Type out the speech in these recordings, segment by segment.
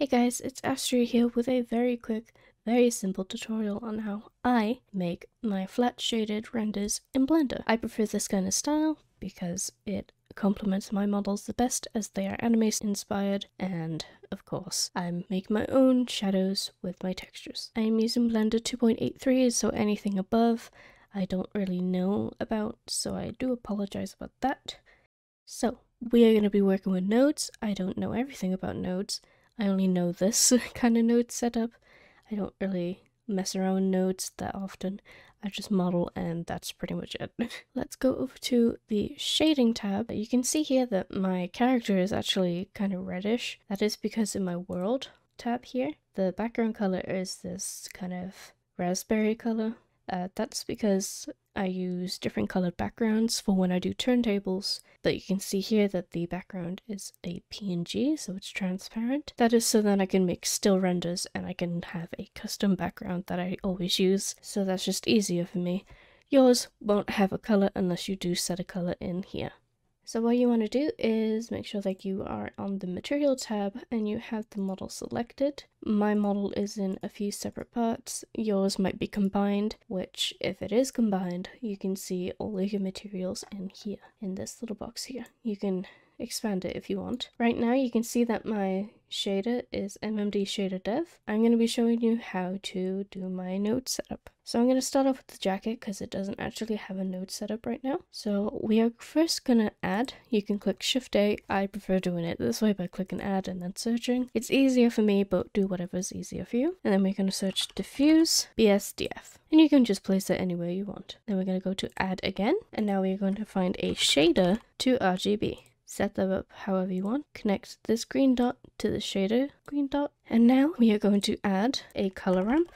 Hey guys, it's Astria here with a very quick, very simple tutorial on how I make my flat shaded renders in Blender. I prefer this kind of style because it complements my models the best as they are anime inspired and of course I make my own shadows with my textures. I am using Blender 2.83 so anything above I don't really know about so I do apologize about that. So we are going to be working with nodes. I don't know everything about nodes I only know this kind of node setup. I don't really mess around nodes that often. I just model and that's pretty much it. Let's go over to the shading tab. You can see here that my character is actually kind of reddish. That is because in my world tab here, the background color is this kind of raspberry color. Uh, that's because I use different colored backgrounds for when I do turntables, but you can see here that the background is a PNG, so it's transparent. That is so that I can make still renders and I can have a custom background that I always use, so that's just easier for me. Yours won't have a color unless you do set a color in here. So what you want to do is make sure that you are on the material tab and you have the model selected. My model is in a few separate parts. Yours might be combined, which if it is combined, you can see all of your materials in here, in this little box here. You can expand it if you want. Right now you can see that my shader is MMD Shader Dev. I'm going to be showing you how to do my node setup. So I'm going to start off with the jacket because it doesn't actually have a node setup right now. So we are first going to add. You can click Shift A. I prefer doing it this way by clicking add and then searching. It's easier for me but do whatever's easier for you. And then we're going to search diffuse BSDF. And you can just place it anywhere you want. Then we're going to go to add again. And now we're going to find a shader to RGB set them up however you want. Connect this green dot to the shader green dot. And now we are going to add a color ramp.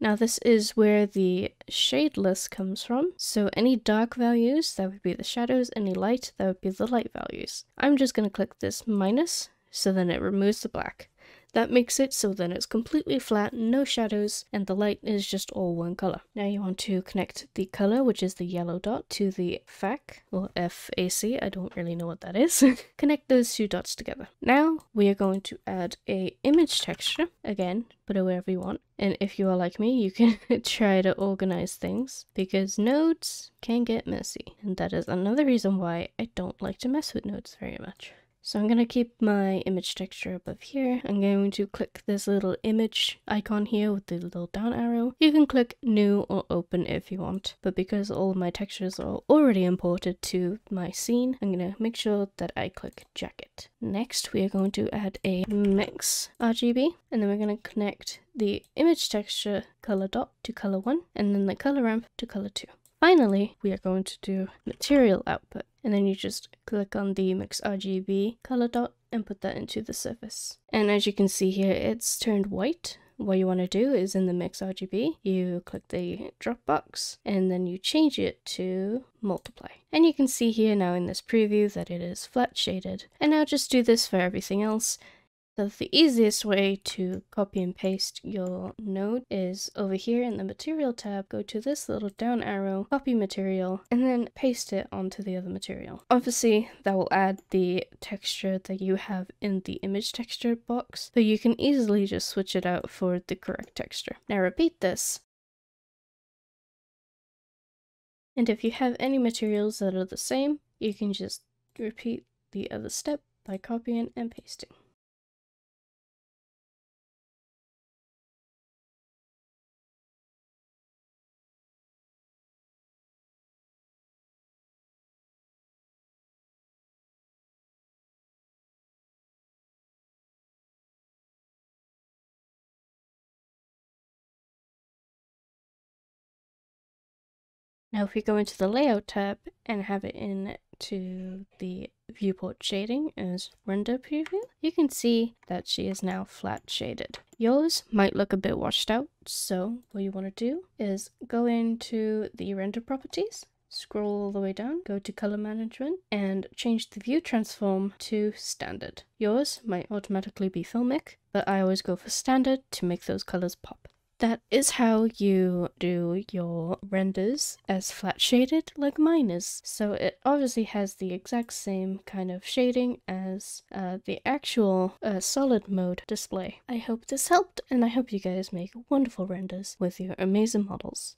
Now this is where the shadeless comes from. So any dark values, that would be the shadows, any light, that would be the light values. I'm just going to click this minus, so then it removes the black. That makes it so then it's completely flat, no shadows, and the light is just all one color. Now you want to connect the color, which is the yellow dot, to the FAC, or FAC, I don't really know what that is. connect those two dots together. Now we are going to add a image texture, again, put it wherever you want. And if you are like me, you can try to organize things because nodes can get messy. And that is another reason why I don't like to mess with nodes very much. So I'm going to keep my image texture above here. I'm going to click this little image icon here with the little down arrow. You can click new or open if you want, but because all my textures are already imported to my scene, I'm going to make sure that I click jacket. Next, we are going to add a mix RGB, and then we're going to connect the image texture color dot to color 1, and then the color ramp to color 2. Finally, we are going to do material output and then you just click on the mix RGB color dot and put that into the surface. And as you can see here, it's turned white. What you want to do is in the mix RGB, you click the drop box and then you change it to multiply. And you can see here now in this preview that it is flat shaded. And now just do this for everything else. So the easiest way to copy and paste your node is over here in the material tab, go to this little down arrow, copy material, and then paste it onto the other material. Obviously that will add the texture that you have in the image texture box, but you can easily just switch it out for the correct texture. Now repeat this And if you have any materials that are the same, you can just repeat the other step by copying and pasting. Now if we go into the layout tab and have it in to the viewport shading as render preview, you can see that she is now flat shaded. Yours might look a bit washed out, so what you want to do is go into the render properties, scroll all the way down, go to color management and change the view transform to standard. Yours might automatically be filmic, but I always go for standard to make those colors pop. That is how you do your renders as flat shaded like mine is. So it obviously has the exact same kind of shading as uh, the actual uh, solid mode display. I hope this helped and I hope you guys make wonderful renders with your amazing models.